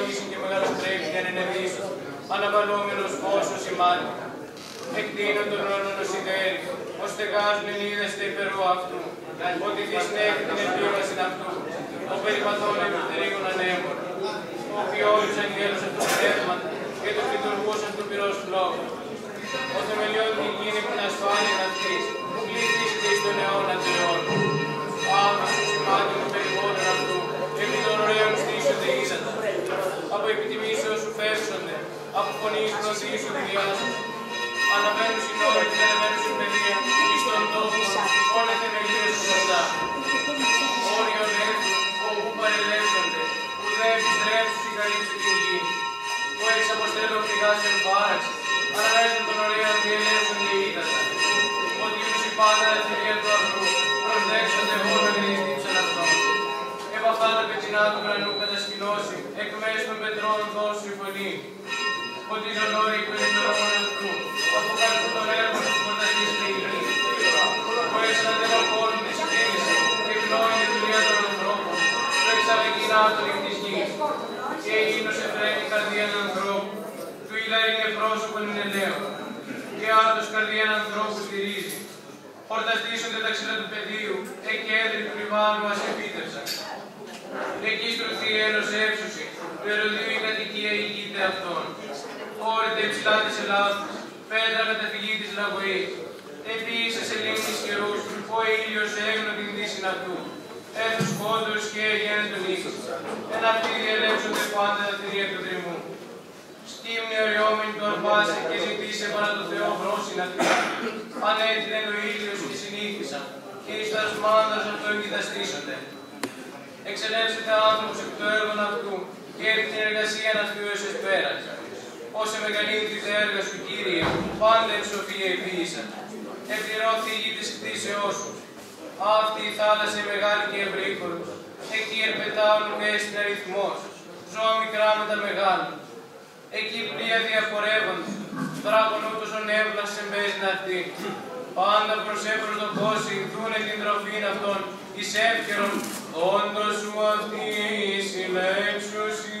ευλόγηση και μεγάλος πρέπει και ανενεβής, αναβαλόμενος φως ημάτι. Εκτείνω τον όρνο νοσιδέρι, ως τεγάζουν ενίδεστε υπερού αυτού, ότι δυσνέχει την επίβαση αυτού, ο περιπατών επιτερίγων ανέμων, ο οποίος αγγέλους αυτού πνεύματα και τους λειτουργούς αυτού πυρός λόγου. Ο θεμελιώδης γίνει που να ασφάλει αυτής, πλήθης της των αιώνα των αιώνων. Άμεσος σημάδι του περιβόλων αυτού, επί των ωραίων στήσονται ίσατα. Από επιτιμήσεως σου φεύσονται, από φωνής προδίσου τη διάσωση. Αναμένουν συνόροι και αναμένουν συμπεδία, εις τον τόπο, όλα θεμελίες σου σωστά. Όριον έρθουν, όπου παρελεύσονται, που δεν επιστρέψουν η καλύψη την γη. Που εξ αποστέλων πηγάσεων πάραξη, αναμένουν Και ίνος εφραίνει καρδία του ανθρώπου, του ηλαρή είναι πρόσωπον είναι λέω. Και άτος καρδία ανθρώπου στηρίζει. Χορταστήσονται τα ξύλα του πεδίου, εκεί έδρυ του λιμάνου ας επίτευσαν. Εκεί στρωθεί ένος έψουση, του ερωδίου η κατοικία ηγείται αυτών. Όρεται υψηλά της Ελλάδος, πέτρα καταφυγή της λαγωής. Επίσης σε λίμνης καιρούς, ο ήλιος έγνω την δύση αυτού. Έθους κόντος και έγινε τον ήλιο. Εν αυτοί διελεύσονται πάντα τα θηρία του δρυμού. Σκύμνη οριόμενη του αρπάσε και ζητήσε παρά το Θεό βρόσιν αυτή. Ανέτεινε ο ήλιος και συνήθισαν, και εις τα σμάνδας αυτό εγκυταστήσονται. Εξελεύσετε άνθρωπος εκ του έργων αυτού, και έρθει την εργασία αυτού έως εις πέρας. Όσε μεγαλύτερη τα έργας σου, Κύριε, πάντα εν σοφία επίησαν. Εκπληρώθη η γη της κτήσεώς σου. Αυτή η θάλασσα η μεγάλη και ευρύχωρος. Εκεί ερπετάουν στην αριθμός. Ζώα μικρά με τα μεγάλα. Εκεί πλοία διαφορεύονται. Δράκον ούτως ο νεύλας σε μπέζιν αυτή. Πάντα προς έμπρος το κόσι, δούνε την τροφή αυτών, εις εύκαιρον, όντως σου αυτή η συλλέξουσι.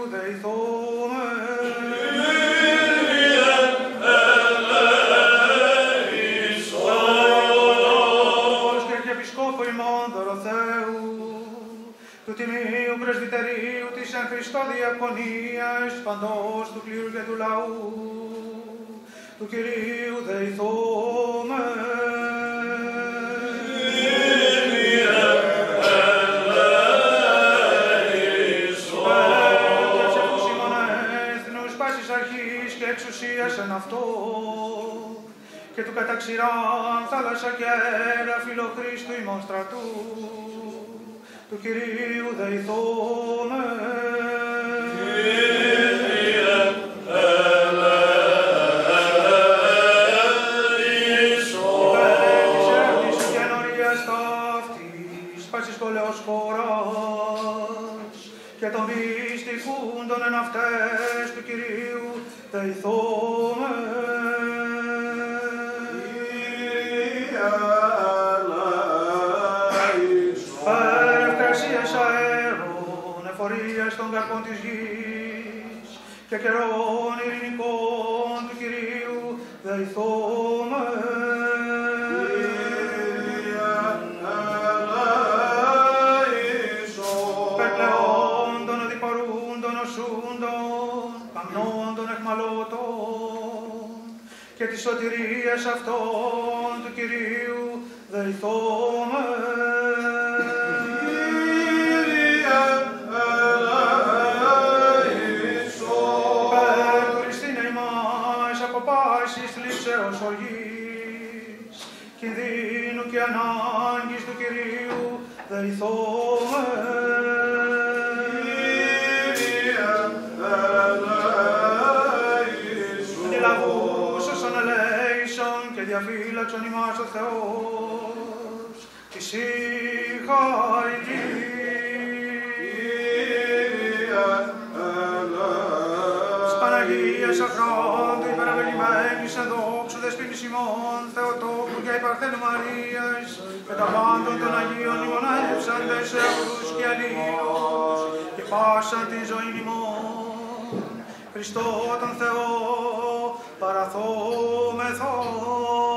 του κλήρου και του λαού, του Κυρίου δεηθούμε. Διαψεύχους ημών έθνους πάσης αρχής και εξουσίας εν αυτό και του καταξηράν θάλασσα και αέρα φιλοχρήστου ημών στρατού του Κυρίου δεηθούμε. Βυστικούντων εν αυτές του Κυρίου δεηθούμε. Ευκρασίες αέρων, εφορίας των καρπών της γης και καιρών ειρηνικών του Κυρίου δεηθούμε. Της σωτηρίας αυτών του Κυρίου δεηθούμε. Περκουριστήνε ημάς από πάσης θλίψεως οργής, κινδύνου και ανάγκης του Κυρίου δεηθούμε. Διαφύλαξον ημάς ο Θεός, της Της Παναγίας Αχρόντου υπεραβελημένης εν δόξου δεσποίνης ημών Θεοτόκου και υπαρθένου Μαρίας και τα πάντων των Αγίων ημωνεύσαντες σε αυτούς και αλλήλους και πάσαν την ζωή ημών. Χριστό τον Θεό παραθόμεθο.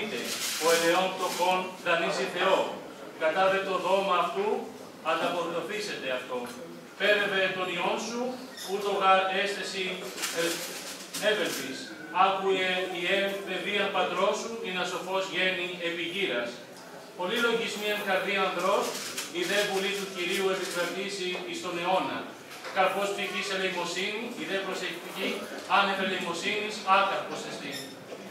Αποθανείται. Ο ελαιόν πτωχών δανείζει Θεό. Κατά δε το δώμα αυτού ανταποδοθήσετε αυτό. Πέρευε τον ιόν σου, ούτω γαρ αίσθηση έβελπης. Άκουε η εμ παιδείαν πατρός σου, είναι ασοφός γέννη επιγύρας. Πολύ λογισμίαν καρδία ανδρός, η δε βουλή του Κυρίου επικρατήσει εις τον αιώνα. Καρπός ψυχής ελεημοσύνη, η δε προσεκτική άνευ ελεημοσύνης άκαρπος εστί.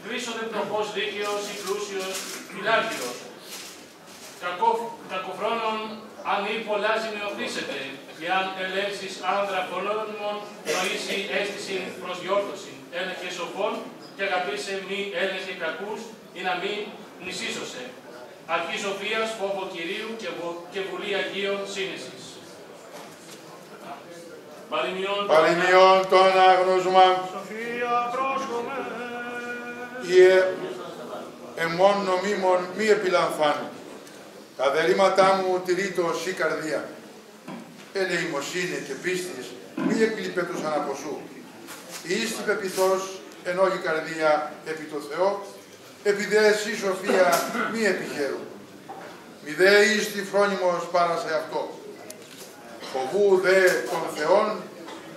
Χρήσο δε πτωχός δίκαιος ή πλούσιος φιλάρχυρος. Κακό, κακοφρόνων αν ή πολλά ζημιοθήσετε, και αν ελέγξεις άνδρα πολέμων, νοήσει αίσθηση προς διόρθωση. Έλεγχε σοφών και αγαπήσε μη έλεγχε κακούς, ή να μην μνησίσωσε. Αρχής σοφίας, φόβο Κυρίου και, βο, και βουλή Αγίων σύνεσης. Παροιμιών των Παροιμιών το ανάγνωσμα, Σοφία πρόσκομε. Ιε εμών νομίμων μη επιλαμφάνω. Τα δερήματά μου τηρείτο η καρδία. Ελεημοσύνη και πίστης μη εκλειπέτουσαν από σου. Η ίστη πεπιθός ενώ η καρδία επί το Θεό, επί δε εσύ σοφία μη επιχαίρου. Μη δε ίστη φρόνιμος πάρα σε αυτό. Φοβού δε των Θεών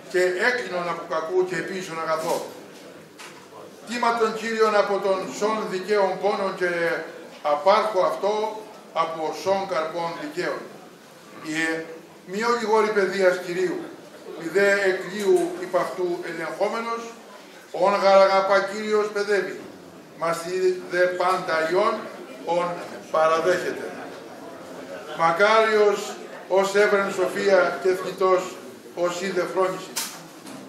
και έκλεινον από κακού και επίσης αγαθό. Τίμα των Κύριων από τον σών δικαίων πόνων και απάρχω αυτό από σών καρπών δικαίων. Ιε, μη ολιγόρη παιδείας Κυρίου, μη δε εκλείου υπ' αυτού ελεγχόμενος, ον γαραγαπά Κύριος παιδεύει, μας δε πάντα ιών, ον παραδέχεται. Μακάριος ως έβρεν σοφία και θνητός ως είδε φρόνηση.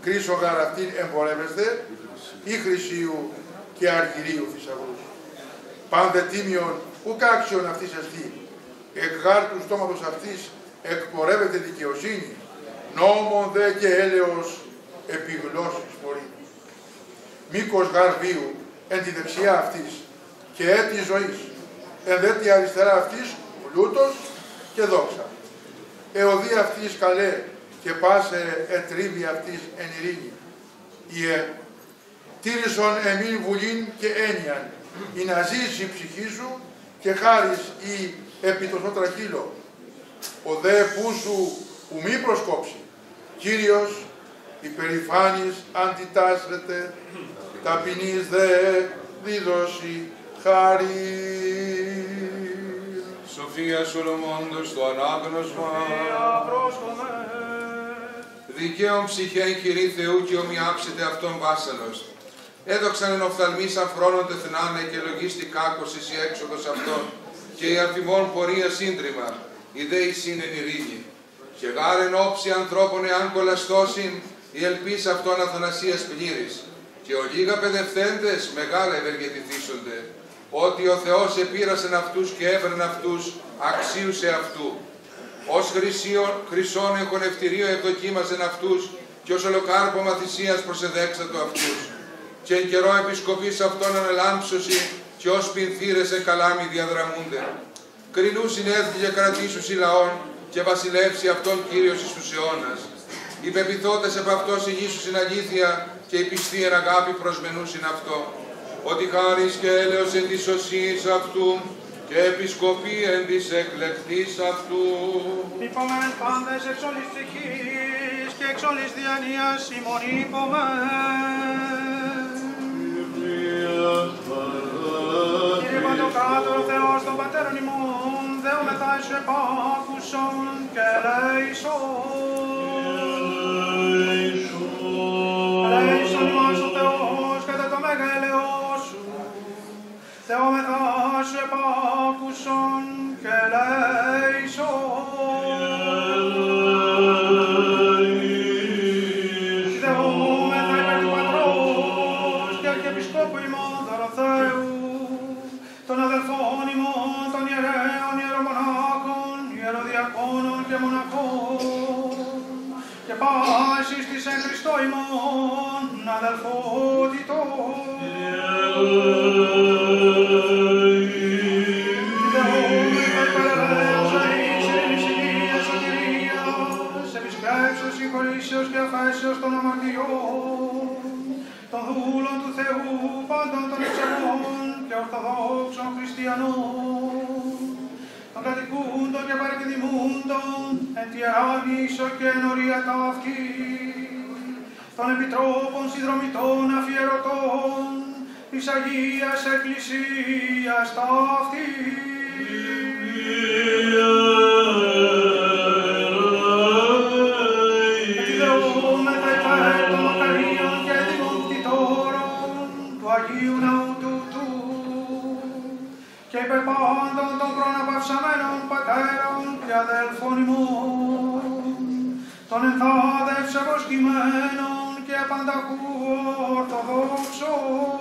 Κρίσο γαρ αυτήν εμπορεύεστε, ή χρυσίου και αργυρίου θησαυρούς. Πάντε τίμιον ουκ άξιον αυτής εστί. Εκ γάρ του στόματος αυτής εκπορεύεται δικαιοσύνη, νόμον δε και έλεος επιγλώσσης μπορεί. Μήκος γάρ βίου εν τη δεξιά αυτής και έτη ζωής, εν δε τη αριστερά αυτής πλούτος και δόξα. Εωδή αυτής καλέ και πάσε ετρίβη αυτής εν ειρήνη. Ιε, τήρησον εμήν βουλήν και έννοιαν, η να ζήσει η ψυχή σου και χάρις ή επί το τραχύλο. Ο δε που σου που μη προσκόψει. Κύριος υπερηφάνης αντιτάσσεται, ταπεινής δε δίδωση χάρη. Σοφία Σολομώντος το ανάγνωσμα. Σοφία πρόσκομε. Δικαίων ψυχέν χειρή Θεού και ομοιάψετε αυτόν βάσαλος. Έδοξαν εν οφθαλμής αφρόνων τεθνάνε και λογίστη κάκος η έξοδος αυτών και η αφημών πορεία σύντριμα, η δέη σύνεν ειρήνη. Και γάρεν όψη ανθρώπων εάν κολαστώσιν, η ελπίς αυτών αθανασίας πλήρης. Και ο λίγα παιδευθέντες μεγάλα ευεργετηθήσονται, ότι ο Θεός επήρασεν αυτούς και έβρεν αυτούς αξίους σε αυτού. Ως χρυσίον, χρυσόν εχονευτηρίο ευδοκίμασεν αυτούς και ως ολοκάρπωμα θυσίας προσεδέξατο αυτούς. Και εν καιρό επισκοπής αυτών ανελάμψωση και ως πινθύρες σε καλάμι διαδραμούνται. Κρινούς συνέθλι και κρατήσουσι λαών και βασιλεύσει αυτόν Κύριος εις τους αιώνας. Οι πεπιθώτες επ' αυτό συνήσουσιν αλήθεια και η πιστή εν αγάπη προσμενούσιν αυτό. Ότι χάρις και έλεος εν της σωσής αυτού και επισκοπή εν της εκλεκτής αυτού. Υπομεν πάντες εξ όλης ψυχής και εξ όλης διανοίας ημών υπομεν. Κύριε Παντοκράτορ Θεός των Πατέρων ημών, δεόμεθα εις επάκουσον και ελέησον. Ελέησον ημάς ο Θεός κατά το μεγαλειό σου. Θεόμεθα εις επάκουσον και ελέησον. πάντα των εξαγωγών και ορθοδόξων χριστιανών, των κατοικούντων και παρεπιδημούντων, εν τη αράνησο και ενωρία ταυτή. των επιτρόπων συνδρομητών αφιερωτών, της Αγίας Εκκλησίας ταυκή. αψαμένων πατέρων και αδέλφων ημών, των ενθάδευσε προσκυμένων και πανταχού ορθοδόξων,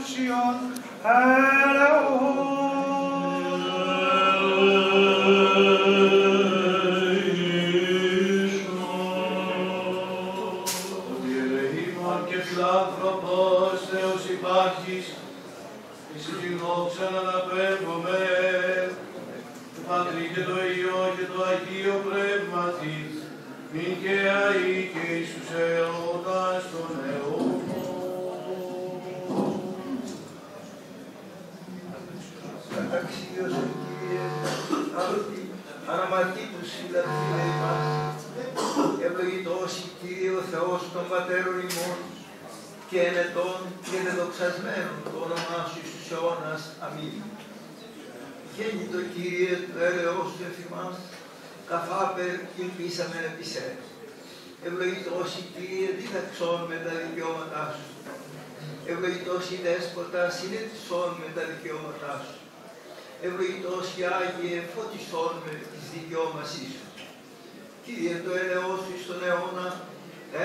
Lucian, and βασίλισσα. Κύριε το έλεό σου στον αιώνα,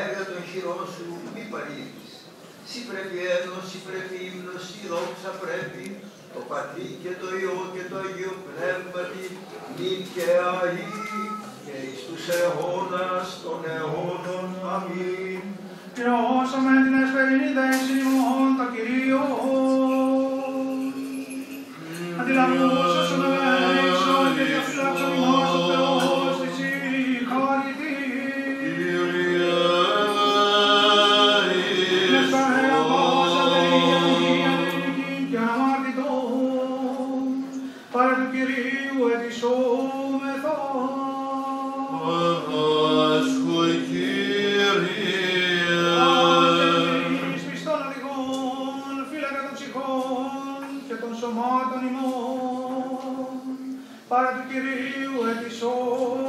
έργα των χειρών σου μη παρήγεις. Σύ πρέπει ένος, σύ πρέπει ύμνος, σύ δόξα πρέπει, το Πατή και το Υιό και το Αγίο Πνεύματι, νυν και αή και εις τους αιώνας των αιώνων. Αμήν. Κληρώσαμε την εσπερινή δέση ημών, το Κυρίο. Αντιλαμβούσασαι με I'll give you what you show.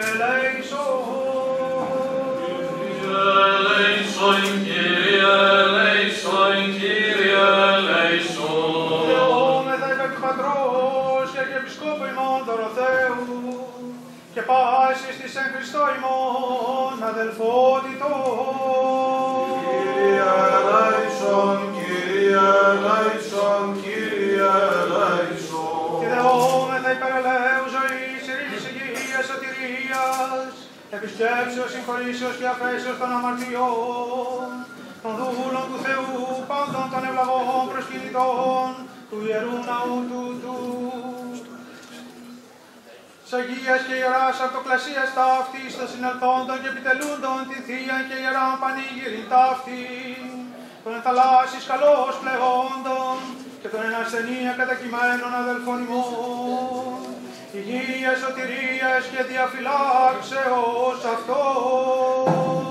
Πάκουσον και Ελέησον, Κύριε, ελέησον, Κύριε, σωτηρίας, επισκέψεως, συγχωρήσεως και αφέσεως των αμαρτιών, των δούλων του Θεού, πάντων των ευλαβών προσκυνητών, του Ιερού Ναού τούτου. Σ' Αγίας και Ιεράς Αυτοκλασίας ταύτης των συνελθόντων και επιτελούντων την Θεία και Ιεράν Πανήγυριν ταύτη, των ενθαλάσσης καλώς πλεόντων και των εν ασθενεία κατακειμένων αδελφών ημών, υγείας, σωτηρίας και διαφυλάξεως αυτός.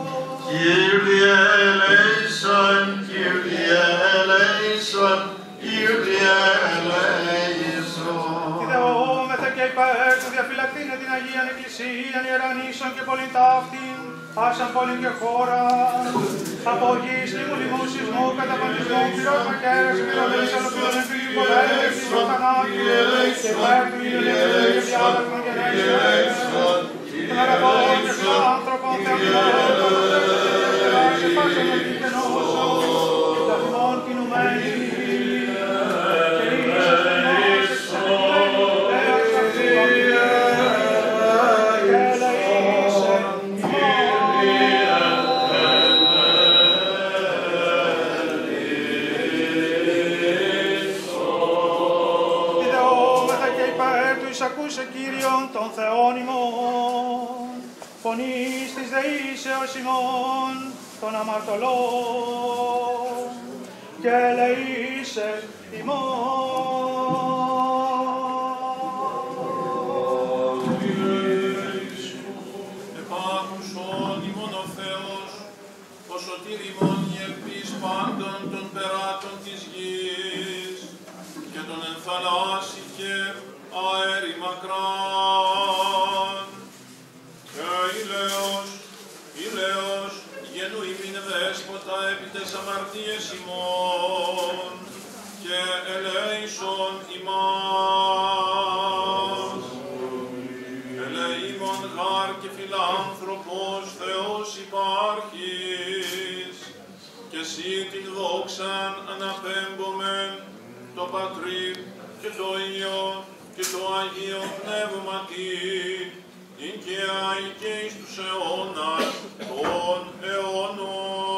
Κύριε ελέησον, Κύριε ελέησον, Κύριε ελέησον. Ιδεόμεθα και υπέρ του διαφυλακτήνε την Αγίαν Εκκλησίαν ιερανίσων και πολλήν ταύτην, άσαν πόλην και χώρα, από γης λίμου λιμού σεισμού, καταπαντισμού, πυρός μακέρας, πυροδές, ολοκληρών εμφυλίου πολέμου, ευθύσεων θανάτου, και υπέρ του ήλιου ελευθερίου και διάδρακων και νέων των αγαθών και φιλάνθρωπων θεαυτών, και πάσων εκεί και νόσο, τα θυμών κινουμένοι, των Θεών ημών, φωνής της δεήσεως ημών των αμαρτωλών και ελεήσε ημών. Επάκουσον ημών ο Θεός, ο σωτήρ ημών η ελπίς πάντων των περάτων της γης, και τον ενθαλάσσει και αέρι μακράν. Και ηλέος, ηλέος, γενού ημίν δέσποτα επί τες αμαρτίες ημών, και ελέησον ημάς. Ελεήμων γάρ και φιλάνθρωπος Θεός υπάρχεις, και εσύ την δόξαν αναπέμπομεν το Πατρί και το Υιό και το Αγίο Πνεύματι, ειν και αη και εις τους αιώνας των αιώνων.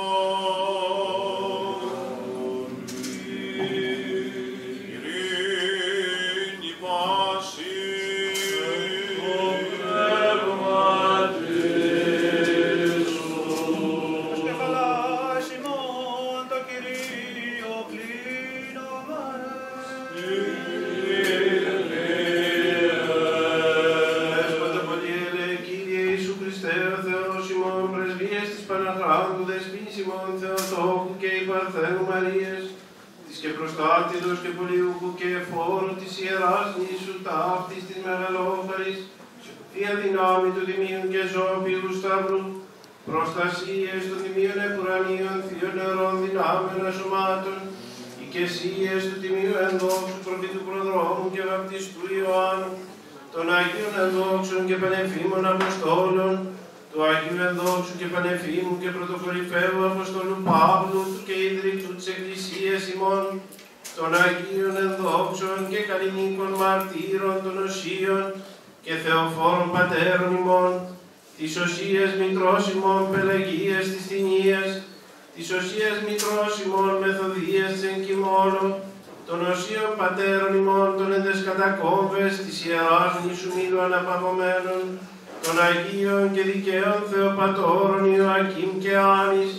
Προστάτηδος και πολιούχου και εφόρου της Ιεράς νήσου ταύτης της Μεγαλόχαρης, Θεία δυνάμει του Τιμίου και Ζώπιου Σταύρου, προστασίες των Τιμίων Επουρανίων, Θείων Νερών δυνάμεων σωμάτων, οικεσίες του Τιμίου Ενδόξου Προφήτου Προδρόμου και Βαπτιστού Ιωάννου, των Αγίων Ενδόξων και Πανεφήμων Αποστόλων, του Αγίου Ενδόξου και Πανεφήμου και Πρωτοκορυφαίου Αποστολού Παύλου του και Ιδρυτού της Εκκλησίας ημών, των Αγίων Ενδόξων και Καλλινίκων Μαρτύρων των Οσίων και Θεοφόρων Πατέρων ημών, της Οσίας Μητρός ημών Πελαγίας της Τινίας, της Οσίας Μητρός ημών Μεθοδίας της Εγκυμόνων, των Οσίων Πατέρων ημών των εντεσκατακόμβες της Ιεράς Νήσου Μήλου Αναπαγωμένων, των Αγίων και Δικαίων Θεοπατώρων Ιωακήμ και Άνης,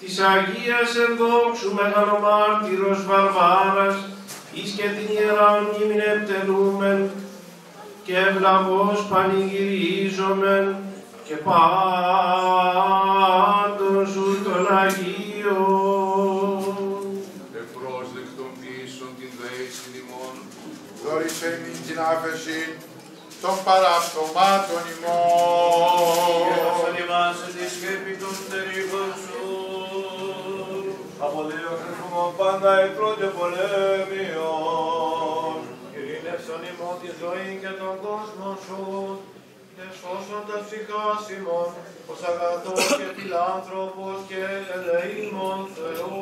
της Αγίας Ενδόξου Μεγαλομάρτυρος Βαρβάρας, εις και την Ιεράν Νήμην επιτελούμεν, και ευλαβώς πανηγυρίζομεν, και πάντων σου των Αγίων. Ευπρόσδεκτον πίσω την δέησιν ημών, Δόρισε μην την άφεση των παραπτωμάτων ημών. Ανιμάσαι τη σκέπη των τερίγων σου. Απολύω χρησμόν πάντα εχθρό και πολέμιον. Ειρήνευσον ημών τη ζωή και τον κόσμο σου. Και σώσον τα ψυχάς ημών, ως αγαθός και φιλάνθρωπος και ελεήμων Θεού.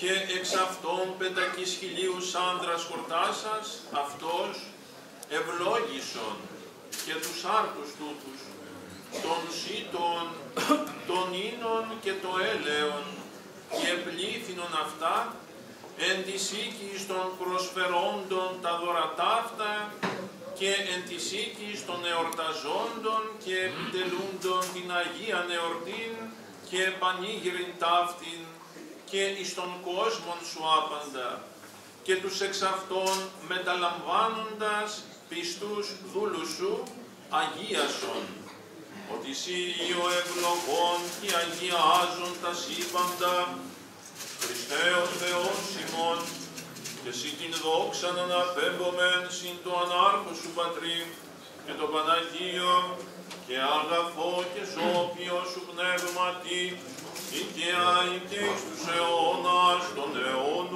Και εξ αυτών πεντακής χιλίους άνδρας χορτάσας, αυτός ευλόγησον και τους άρτους τούτους, των σύτων, των ίνων και το έλεον, και επλήθυνον αυτά, εν της οίκης των προσφερόντων τα δωρατάφτα και εν της οίκης των εορταζόντων και επιτελούντων την Αγία Εορτήν και πανήγυριν ταύτην και εις τον κόσμον σου άπαντα και τους εξ αυτών μεταλαμβάνοντας πιστούς δούλους σου αγίασον. Ότι εσύ ο ευλογών και αγιάζον τα σύμπαντα Χριστέ ο Θεός ημών και εσύ την δόξαν αναπέμπομεν συν το ανάρχο σου Πατρί και το Παναγίο και αγαθό και ζώπιο σου πνεύματι οικιάη και εις τους αιώνας των αιώνων.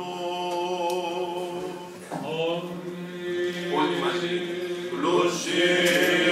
Όλοι μαζί. Πλούσιοι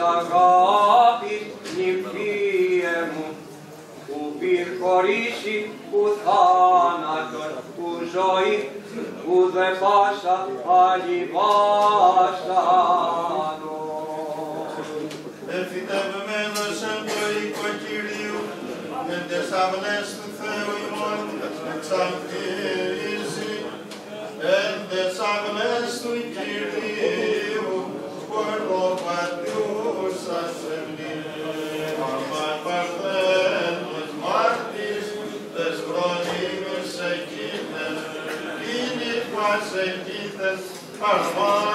της Saint Ethan, Parnaval,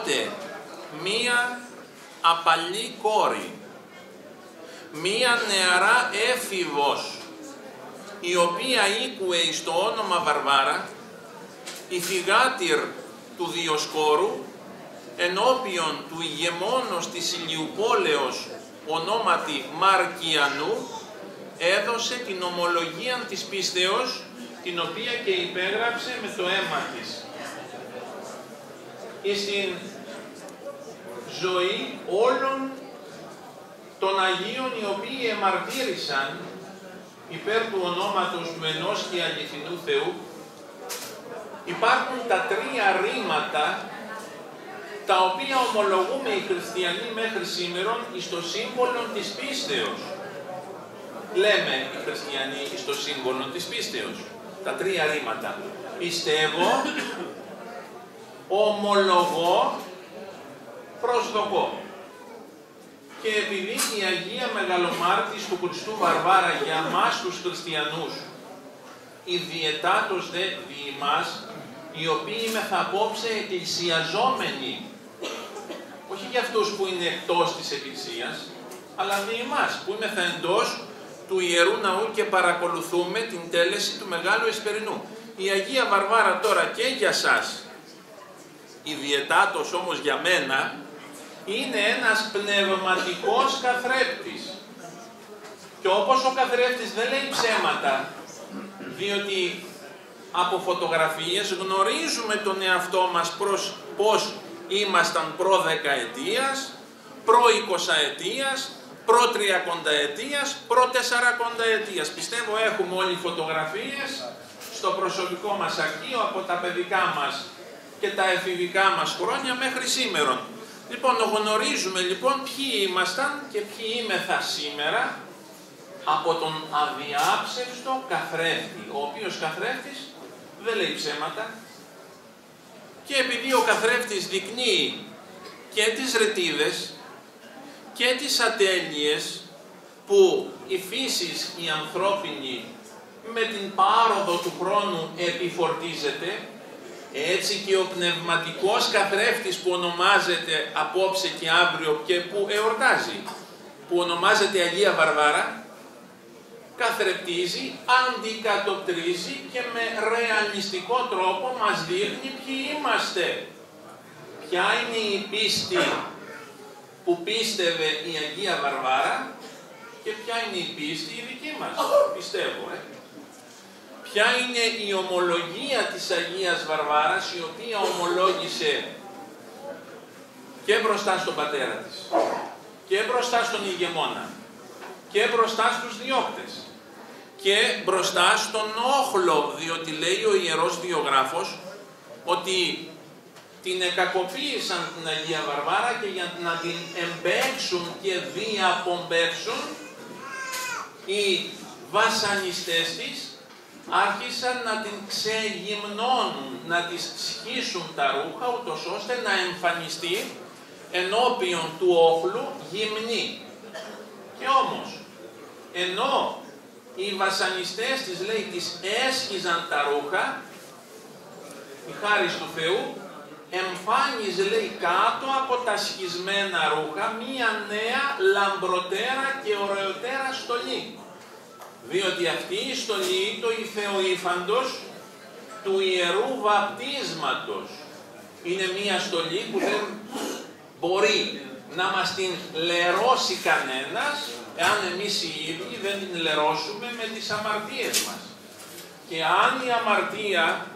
ότε μία απαλή κόρη, μία νεαρά έφηβος, η οποία ήκουε εις το όνομα Βαρβάρα, η φυγάτηρ του Διοσκόρου, ενώπιον του ηγεμόνος της Ηλιουπόλεως ονόματι Μαρκιανού, έδωσε την ομολογία της πίστεως, την οποία και υπέγραψε με το αίμα της. Εις την ζωή όλων των Αγίων οι οποίοι εμαρτύρησαν υπέρ του ονόματος του ενός και αληθινού Θεού, υπάρχουν τα τρία ρήματα τα οποία ομολογούμε οι χριστιανοί μέχρι σήμερα εις το σύμβολο της πίστεως. Λέμε οι χριστιανοί εις το σύμβολο της πίστεως. Τα τρία ρήματα. Πιστεύω, ομολογώ, προσδοκώ. Και επειδή η Αγία Μεγαλομάρτης του Χριστού Βαρβάρα για μας τους χριστιανούς, ιδιαιτάτως δε δι' μας, οι οποίοι μεθα απόψε εκκλησιαζόμενοι, όχι για αυτούς που είναι εκτός της Εκκλησίας, αλλά δι' εμάς που είμαστε εντός του Ιερού Ναού και παρακολουθούμε την τέλεση του Μεγάλου Εσπερινού. Η Αγία Βαρβάρα τώρα και για σας, ιδιαιτάτως όμως για μένα, είναι ένας πνευματικός καθρέπτης. Και όπως ο καθρέπτης δεν λέει ψέματα, διότι από φωτογραφίες γνωρίζουμε τον εαυτό μας προς πώς ήμασταν προ δεκαετίας, προ εικοσαετίας, προ τριακονταετίας, προ τεσσαρακονταετίας. Πιστεύω έχουμε όλοι φωτογραφίες στο προσωπικό μας αρχείο από τα παιδικά μας και τα εφηβικά μας χρόνια μέχρι σήμερα. Λοιπόν, γνωρίζουμε λοιπόν ποιοι ήμασταν και ποιοι είμεθα σήμερα από τον αδιάψευστο καθρέφτη, ο οποίος καθρέφτης δεν λέει ψέματα, και επειδή ο καθρέφτης δεικνύει και τις ρετίδες και τις ατέλειες που η φύση η ανθρώπινη με την πάροδο του χρόνου επιφορτίζεται, έτσι και ο πνευματικός καθρέφτης που ονομάζεται απόψε και αύριο και που εορτάζει, που ονομάζεται Αγία Βαρβάρα, καθρεπτίζει, αντικατοπτρίζει και με ρεαλιστικό τρόπο μας δείχνει ποιοι είμαστε. Ποια είναι η πίστη που πίστευε η Αγία Βαρβάρα και ποια είναι η πίστη η δική μας, πιστεύω. Ε. Ποια είναι η ομολογία της Αγίας Βαρβάρας η οποία ομολόγησε και μπροστά στον πατέρα της και μπροστά στον ηγεμόνα και μπροστά στους διώκτες και μπροστά στον όχλο, διότι λέει ο Ιερός Βιογράφος ότι την εκακοποίησαν την Αγία Βαρβάρα και για να την εμπέξουν και διαπομπεύσουν οι βασανιστές της άρχισαν να την ξεγυμνώνουν, να της σχίσουν τα ρούχα ούτως ώστε να εμφανιστεί ενώπιον του όχλου γυμνή. Και όμως, ενώ οι βασανιστές της λέει τις έσχιζαν τα ρούχα, η χάρη του Θεού, εμφάνιζε λέει κάτω από τα σχισμένα ρούχα μία νέα λαμπροτέρα και ωραιοτέρα στολή. Διότι αυτή η στολή το η Θεοήφαντος του Ιερού Βαπτίσματος. Είναι μία στολή που δεν μπορεί να μας την λερώσει κανένας εάν εμείς οι ίδιοι δεν την λερώσουμε με τις αμαρτίες μας. Και αν η αμαρτία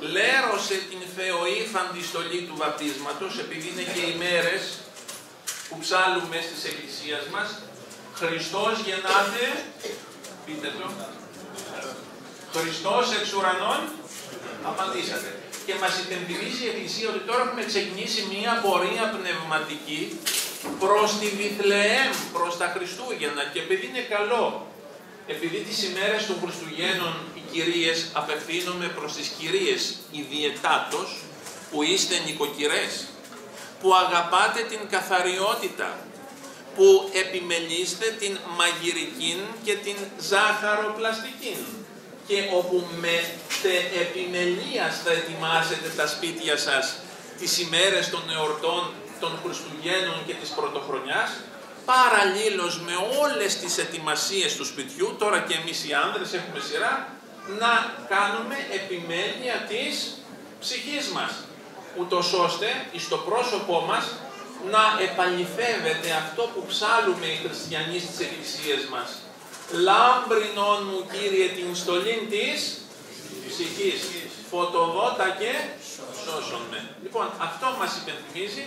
λέρωσε την θεοήφαντη στολή του βαπτίσματος, επειδή είναι και οι μέρες που ψάλουμε στις εκκλησίες μας, Χριστός γεννάται, πείτε το, Χριστός εξ ουρανών, απαντήσατε. Και μας υπενθυμίζει η Εκκλησία ότι τώρα έχουμε ξεκινήσει μία πορεία πνευματική προς τη Βιθλεέμ, προς τα Χριστούγεννα και επειδή είναι καλό, επειδή τις ημέρες των Χριστουγέννων οι κυρίες απευθύνομαι προς τις κυρίες ιδιαιτάτως που είστε νοικοκυρές, που αγαπάτε την καθαριότητα, που επιμελείστε την μαγειρική και την ζάχαροπλαστική και όπου με τε επιμελίας θα ετοιμάσετε τα σπίτια σας τις ημέρες των εορτών των Χριστουγέννων και της Πρωτοχρονιάς, παραλλήλως με όλες τις ετοιμασίες του σπιτιού, τώρα και εμείς οι άνδρες έχουμε σειρά, να κάνουμε επιμέλεια της ψυχής μας, ούτως ώστε στο πρόσωπό μας να επαληθεύεται αυτό που ψάλουμε οι χριστιανοί στις εκκλησίες μας. Λάμπρινον μου Κύριε την στολήν της ψυχής, φωτοβότα και σώσον με. Λοιπόν, αυτό μας υπενθυμίζει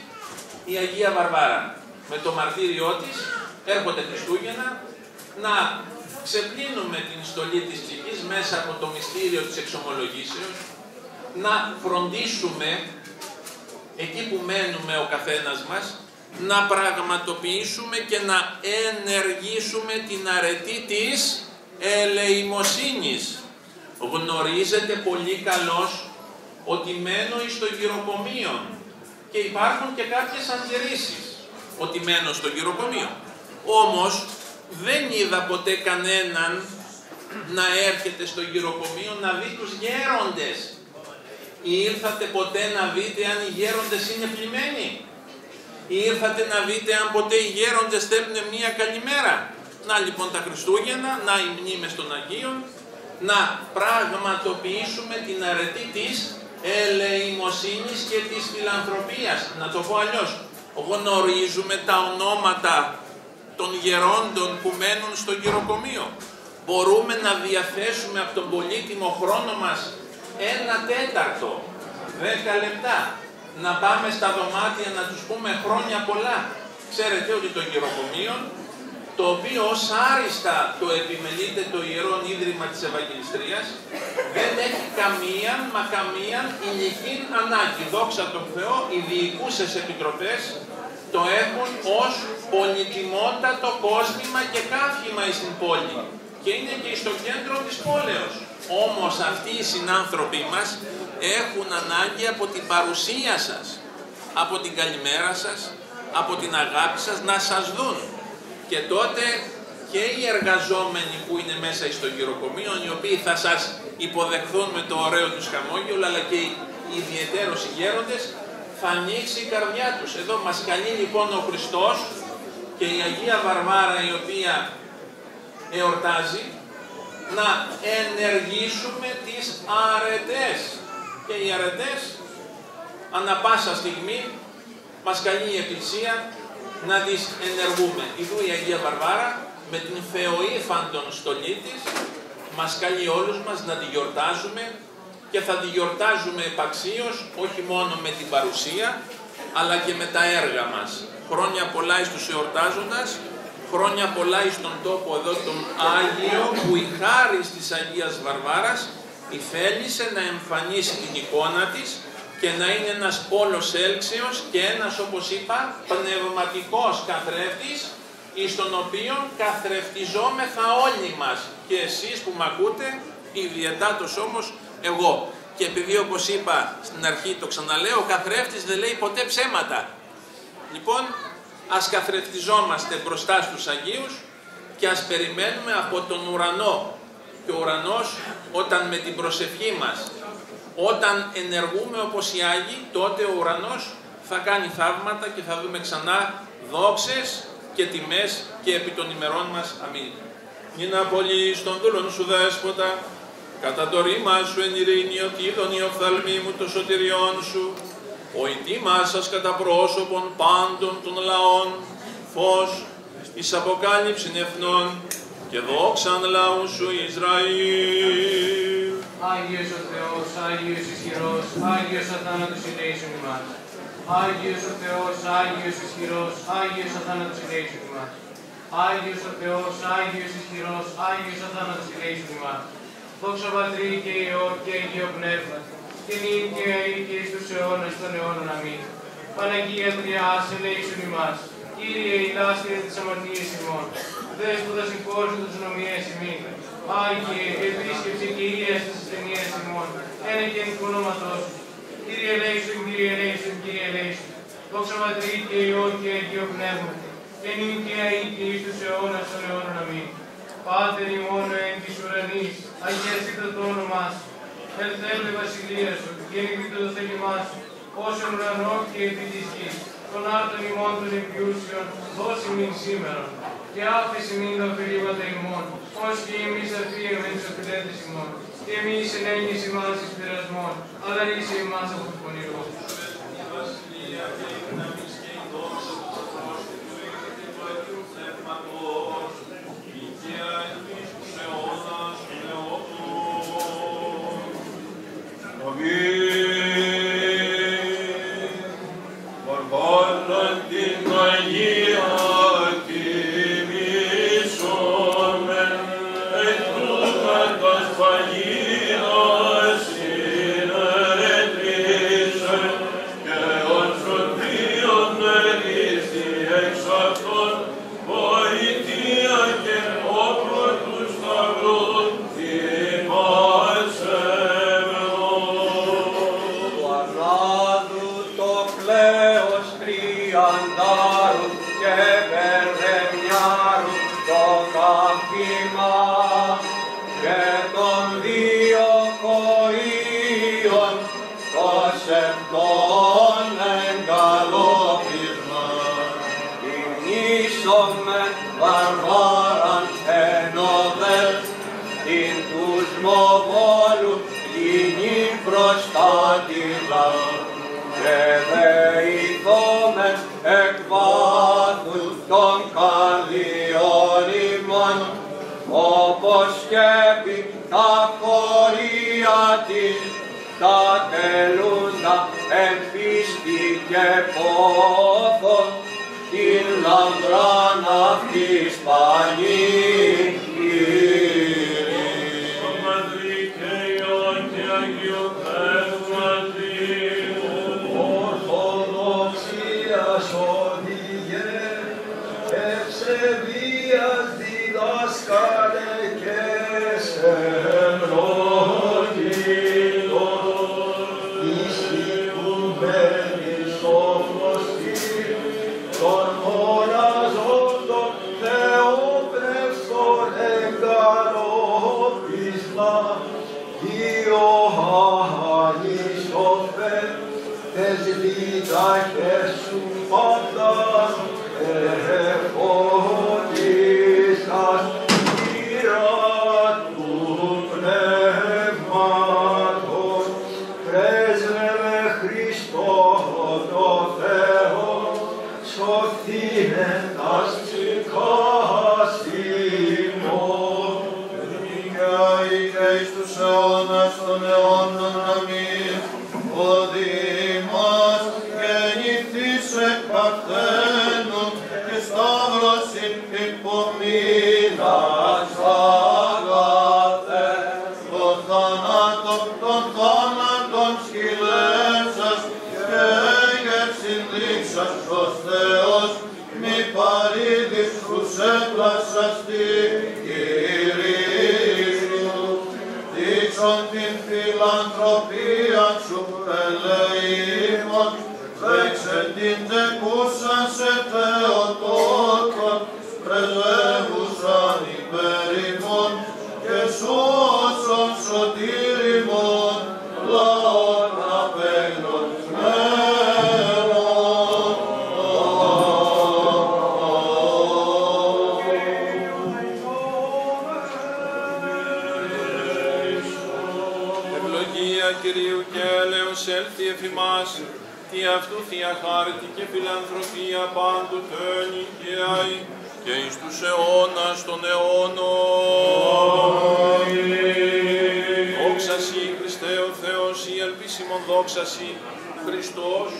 η Αγία Βαρβάρα. Με το μαρτύριό της έρχονται Χριστούγεννα να ξεπλύνουμε την στολή της ψυχής μέσα από το μυστήριο της εξομολογήσεως, να φροντίσουμε εκεί που μένουμε ο καθένας μας, να πραγματοποιήσουμε και να ενεργήσουμε την αρετή της ελεημοσύνης. Γνωρίζετε πολύ καλώς ότι μένω εις το γυροκομείο και υπάρχουν και κάποιες αντιρρήσεις ότι μένω στο γυροκομείο. Όμως δεν είδα ποτέ κανέναν να έρχεται στο γυροκομείο να δει τους γέροντες. Ή ήρθατε ποτέ να δείτε αν οι γέροντες είναι πλημμένοι; Ή ήρθατε να δείτε αν ποτέ οι γέροντες στέλνουν μία καλημέρα. Να λοιπόν τα Χριστούγεννα, να οι μνήμες των Αγίων, να πραγματοποιήσουμε την αρετή της ελεημοσύνης και της φιλανθρωπίας. Να το πω αλλιώς. Γνωρίζουμε τα ονόματα των γερόντων που μένουν στο γυροκομείο. Μπορούμε να διαθέσουμε από τον πολύτιμο χρόνο μας ένα τέταρτο, δέκα λεπτά, να πάμε στα δωμάτια να τους πούμε χρόνια πολλά. Ξέρετε ότι το γυροκομείο, το οποίο ως άριστα το επιμελείται το Ιερό Ίδρυμα της Ευαγγελιστρίας, δεν έχει καμία μα καμία ηλική ανάγκη. Δόξα τω Θεώ, οι διοικούσες επιτροπές το έχουν ως πολυτιμότατο κόσμημα και καύχημα στην πόλη και είναι και στο κέντρο της πόλεως. Όμως αυτοί οι συνάνθρωποι μας έχουν ανάγκη από την παρουσία σας, από την καλημέρα σας, από την αγάπη σας, να σας δουν. Και τότε και οι εργαζόμενοι που είναι μέσα στο γυροκομείο, οι οποίοι θα σας υποδεχθούν με το ωραίο τους χαμόγελο, αλλά και οι ιδιαιτέρως οι γέροντες, θα ανοίξει η καρδιά τους. Εδώ μας καλεί λοιπόν ο Χριστός και η Αγία Βαρβάρα η οποία εορτάζει, να ενεργήσουμε τις αρετές. Και οι αρετές, ανα πάσα στιγμή, μας καλεί η Εκκλησία να τις ενεργούμε. Ιδού η Αγία Βαρβάρα, με την Θεοήφαντον στολή της, μας καλεί όλους μας να τη γιορτάζουμε και θα τη γιορτάζουμε επαξίως, όχι μόνο με την παρουσία, αλλά και με τα έργα μας. Χρόνια πολλά εις τους εορτάζοντας, χρόνια πολλά εις τον τόπο εδώ τον Άγιο, που η χάρη της Αγίας Βαρβάρας ηθέλησε να εμφανίσει την εικόνα της και να είναι ένας πόλος έλξεως και ένας, όπως είπα, πνευματικός καθρέφτης, εις τον οποίο καθρεφτιζόμεθα όλοι μας και εσείς που με ακούτε, ιδιαιτάτος όμως εγώ. Και επειδή όπως είπα στην αρχή το ξαναλέω, ο καθρέφτης δεν λέει ποτέ ψέματα. Λοιπόν, ας καθρεφτιζόμαστε μπροστά στους Αγίους και ας περιμένουμε από τον ουρανό. Και ο ουρανός όταν με την προσευχή μας, όταν ενεργούμε όπως οι Άγιοι, τότε ο ουρανός θα κάνει θαύματα και θα δούμε ξανά δόξες και τιμές και επί των ημερών μας. Αμήν. Νίνα πολύ στον δούλον σου δέσποτα, κατά το ρήμα σου εν ειρήνη, ότι είδον η οφθαλμή μου το σωτηριόν σου, ο ητήμα σας κατά πρόσωπον πάντων των λαών, φως εις αποκάλυψην εθνών και δόξαν λαού σου Ισραήλ. Άγιος ο Θεός, Άγιος ισχυρός, Άγιος αθάνατος ηλέησον ημάς. Άγιος ο Θεός, Άγιος ισχυρός, Άγιος αθάνατος ηλέησον ημάς. Άγιος ο Θεός, Άγιος ισχυρός, Άγιος αθάνατος ηλέησον ημάς. Δόξα Πατρί και Υιό και Αγίο Πνεύμα, και νυν και αεί και εις τους αιώνας των αιώνων αμήν. Παναγία Τριάς, ελέησον ημάς. Κύριε, η λάστρια της αμαρτίας ημών. Δέσποτα συγχώρησε τους νομιές ημών. Άγιε, επίσκεψη και ήρια στις ασθενείες ημών. Ένα και εν ονόματός σου. Κύριε ελέησον, Κύριε ελέησον, Κύριε ελέησον. Δόξα Πατρί και Υιό και Αγίο Πνεύμα. Και νυν και αεί και εις τους αιώνας των αιώνων αμήν. Πάτερ ημών εν της ουρανής, αγιαστήτω το όνομά σου. Ελθέλε η βασιλείας σου, γεννηθήτω το θέλημά σου, ως εν ουρανό και επί της γης. Των άρτων ημών των επιούσιων, δώσει μην σήμερα. Και άφηση μην τα περίβατα ημών, ως και εμείς αφήρουμε τους οφειλέτες ημών. Και εμείς εν έννοις ημάς εις πειρασμών, αλλά ρίσε ημάς από το πονηρό. Το σεπτόν εγκαλόπισμα Υμνήσομε βαρβάραν ενωδέλ την τους μοβόλου γίνει προστάτηλα και δεηθόμεν εκ βάθους των καρδιών ημών όπως σκέπη τα χωρία της τα τελούντα εν πίστη και πόθο την λαμπράν αυτής πανηγύρι. Έλεος έλθει εφ' ημάς, τι αυτού θεία χάρητη και φιλανθρωπία πάντοτε νικιάει και εις τους αιώνας των αιώνων. Δόξα Σοι, Χριστέ ο Θεός, η ελπίσιμον δόξα Σοι, Χριστός,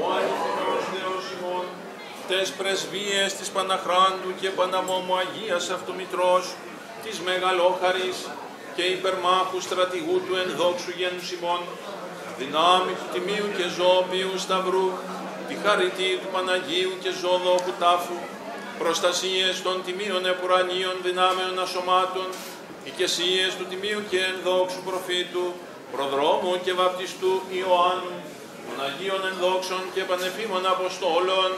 ο αληθινός Θεός ημών, τες πρεσβείες της Παναχράντου και Παναμόμου Αγίας Αυτομητρός, της Μεγαλόχαρης και υπερμάχου στρατηγού του ενδόξου γένους ημών, δυνάμει του τιμίου και ζώπιου σταυρού, τη χαριτή του Παναγίου και ζώδοχου τάφου, προστασίες των τιμίων επουρανίων δυνάμεων ασωμάτων, οικεσίες του τιμίου και ενδόξου προφήτου, προδρόμου και βαπτιστού Ιωάννου, των Αγίων ενδόξων και πανεφήμων Αποστόλων,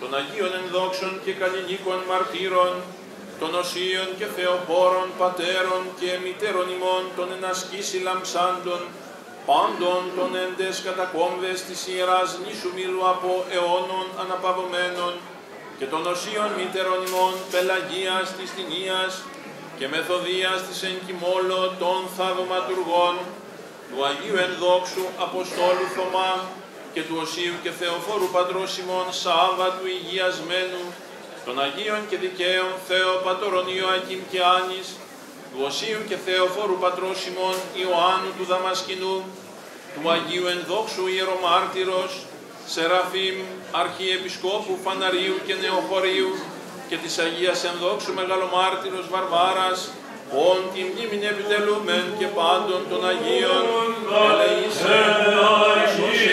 των Αγίων ενδόξων και καλλινίκων μαρτύρων, των οσίων και θεοχώρων πατέρων και μητέρων ημών των ενασκήσει λαμψάντων, πάντων των έντες κατακόμβες της Ιεράς νήσου Μήλου από αιώνων αναπαυωμένων, και των οσίων μητέρων ημών Πελαγίας της Τινίας και Μεθοδίας της Εγκυμόλο των θαυματουργών, του Αγίου Ενδόξου Αποστόλου Θωμά και του Οσίου και Θεοφόρου Πατρός ημών Σάββα του Υγιασμένου, των Αγίων και Δικαίων Θεό Πατώρων Ιωακήμ και Άνης, του Οσίου και Θεοφόρου Πατρός ημών Ιωάννου του Δαμασκηνού, του Αγίου Ενδόξου Ιερομάρτυρος, Σεραφείμ, Αρχιεπισκόπου Φαναρίου και Νεοχωρίου και της Αγίας Ενδόξου Μεγαλομάρτυρος Βαρβάρας, όν τη μνήμην επιτελούμεν και πάντων των Αγίων, ελεήσε, Ιησούς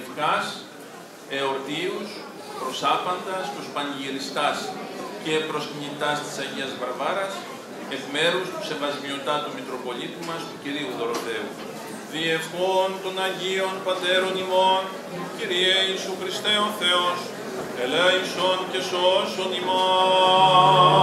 Ευχάς, εορτίους, προσάπαντας, τους πανηγυριστάς και προσκυνητάς της Αγίας Βαρβάρας, εκ μέρους του Σεβασμιωτάτου Μητροπολίτου μας, του Κυρίου Δωροθέου. Διευχών των Αγίων Πατέρων ημών, Κύριε Ιησού Χριστέ ο Θεός, ελέησον και σώσον ημών.